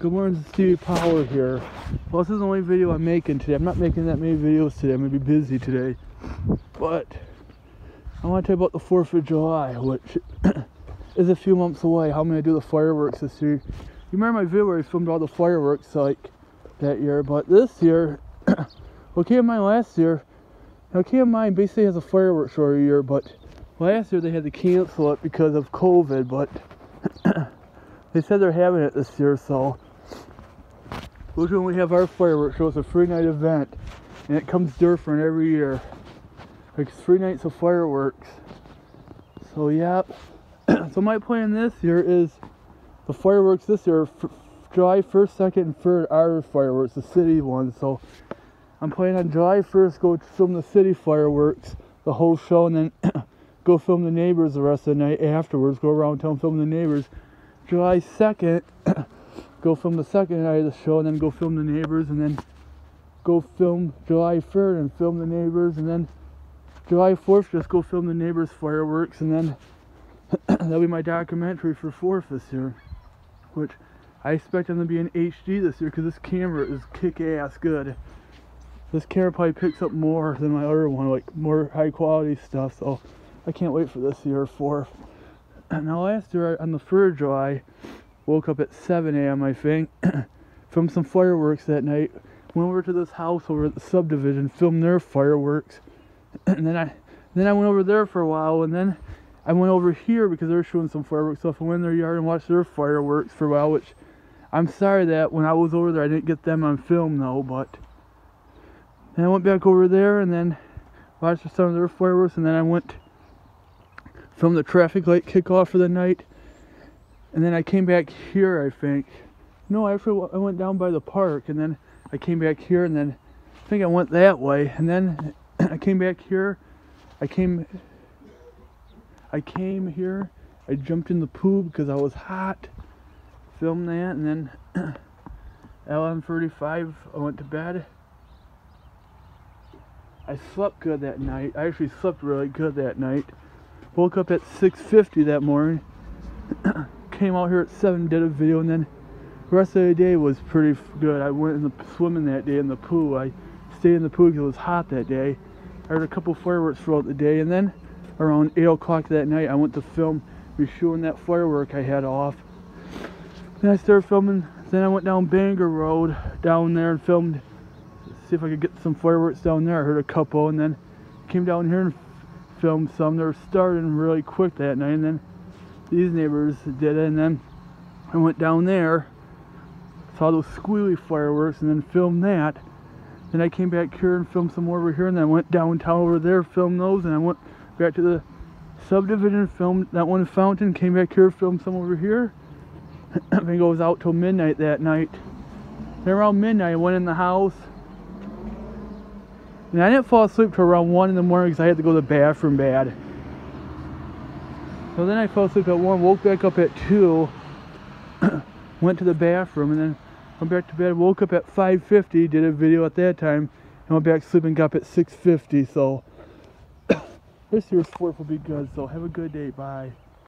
Good morning, Stevie Power here. Well, this is the only video I'm making today. I'm not making that many videos today. I'm to be busy today. But I want to tell you about the 4th of July, which is a few months away. How am going to do the fireworks this year. You remember my video where I filmed all the fireworks like that year, but this year, okay, in my last year, now keep in mind, basically has a fireworks show every year, but last year they had to cancel it because of COVID, but they said they're having it this year, so which when we have our fireworks show, it's a free night event, and it comes different every year. Like three nights of fireworks. So yeah, so my plan this year is the fireworks this year, July 1st, 2nd, and 3rd are fireworks, the city ones. So I'm planning on July 1st go film the city fireworks, the whole show, and then go film the neighbors the rest of the night afterwards. Go around town film the neighbors. July 2nd, go film the second night of the show, and then go film the neighbors, and then go film July 3rd and film the neighbors, and then July 4th just go film the neighbors fireworks, and then that'll be my documentary for 4th this year, which I expect them to be in HD this year because this camera is kick-ass good. This camera probably picks up more than my other one, like more high quality stuff. So I can't wait for this year 4th. Now last year on the 3rd of July, woke up at 7 a.m. I think, filmed some fireworks that night. Went over to this house over at the subdivision, filmed their fireworks, and then I then I went over there for a while, and then I went over here because they were showing some fireworks stuff. I went in their yard and watched their fireworks for a while, which I'm sorry that when I was over there I didn't get them on film though, but then I went back over there and then watched some of their fireworks, and then I went filmed the traffic light kickoff for the night, and then I came back here. I think. No, actually, I went down by the park, and then I came back here, and then I think I went that way, and then I came back here. I came. I came here. I jumped in the pool because I was hot. Filmed that, and then at 11:35 I went to bed. I slept good that night. I actually slept really good that night. Woke up at 6:50 that morning. Came out here at 7, did a video, and then the rest of the day was pretty good. I went in the swimming that day in the pool. I stayed in the pool because it was hot that day. I heard a couple fireworks throughout the day, and then around 8 o'clock that night, I went to film, showing that firework I had off. Then I started filming. Then I went down Bangor Road down there and filmed. See if I could get some fireworks down there. I heard a couple, and then came down here and filmed some. They were starting really quick that night, and then these neighbors did it, and then I went down there, saw those squealy fireworks, and then filmed that. Then I came back here and filmed some more over here, and then I went downtown over there, filmed those, and I went back to the subdivision, filmed that one fountain, came back here, filmed some over here. I think I was out till midnight that night. Then around midnight, I went in the house. And I didn't fall asleep till around 1 in the morning because I had to go to the bathroom bad. So then I fell asleep at 1, woke back up at 2, went to the bathroom, and then went back to bed, woke up at 5.50, did a video at that time, and went back to sleep and got up at 6.50, so this year's 4th will be good, so have a good day, bye.